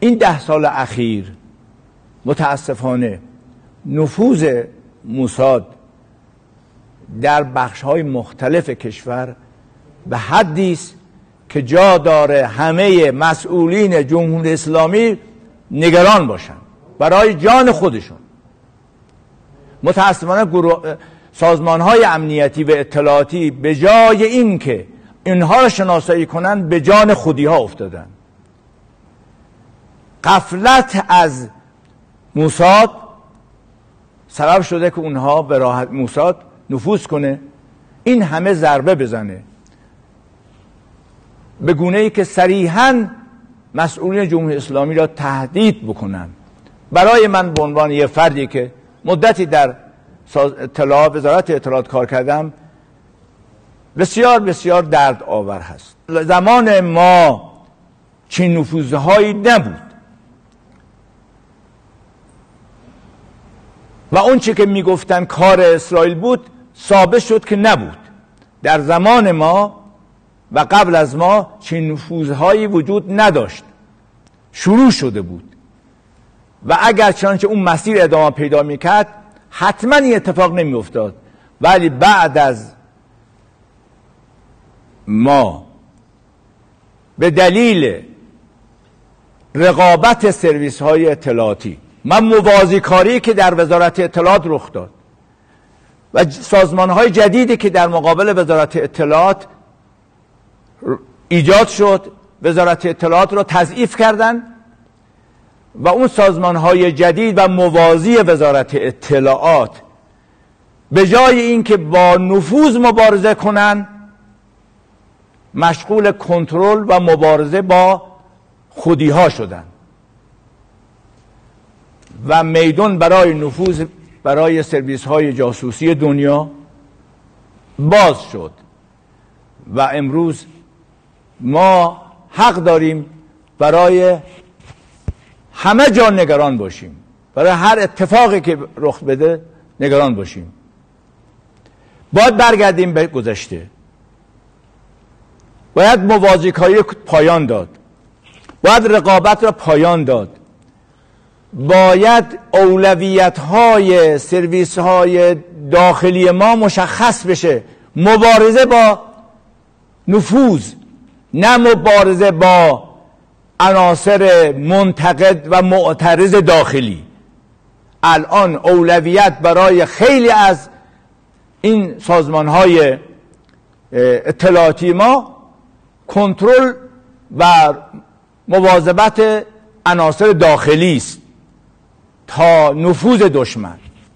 این ده سال اخیر متاسفانه نفوذ موساد در بخش های مختلف کشور به حدی است که جا داره همه مسئولین جمهوری اسلامی نگران باشن برای جان خودشون. متاسفانه سازمان های امنیتی و اطلاعاتی به جای اینکه اینها را شناسایی کنند به جان خودی ها افتادن. قفلت از موساد سبب شده که اونها به راحت موساد نفوذ کنه. این همه ضربه بزنه. به گونه ای که صریحا مسئولین جمهوری اسلامی را تهدید بکنن. برای من به عنوان یه فردی که مدتی در اطلاع وزارت اطلاعات کار کردم بسیار بسیار درد آور هست. زمان ما چین نفوذهایی نبود. و اون چی که می‌گفتن کار اسرائیل بود ثابت شد که نبود. در زمان ما و قبل از ما چین نفوذهایی وجود نداشت. شروع شده بود. و اگر چنانچه اون مسیر ادامه پیدا می‌کرد حتما این اتفاق نمیافتاد. ولی بعد از ما به دلیل رقابت سرویس های اطلاعاتی من موازی کاری که در وزارت اطلاعات رخ داد و سازمان های جدیدی که در مقابل وزارت اطلاعات ایجاد شد وزارت اطلاعات را تضعیف کردن و اون سازمان های جدید و موازی وزارت اطلاعات به جای اینکه با نفوذ مبارزه کنن مشغول کنترل و مبارزه با خودی ها شدن. و میدون برای نفوذ برای سرویس های جاسوسی دنیا باز شد. و امروز ما حق داریم برای همه جا نگران باشیم. برای هر اتفاقی که رخ بده نگران باشیم. باید برگردیم به گذشته. باید موازیکایی پایان داد. باید رقابت را پایان داد. باید اولویت های سرویس های داخلی ما مشخص بشه. مبارزه با نفوذ نه مبارزه با عناصر منتقد و معترض داخلی. الان اولویت برای خیلی از این سازمان های اطلاعاتی ما کنترل و مواظبت عناصر داخلی است. تا نفوذ دشمن.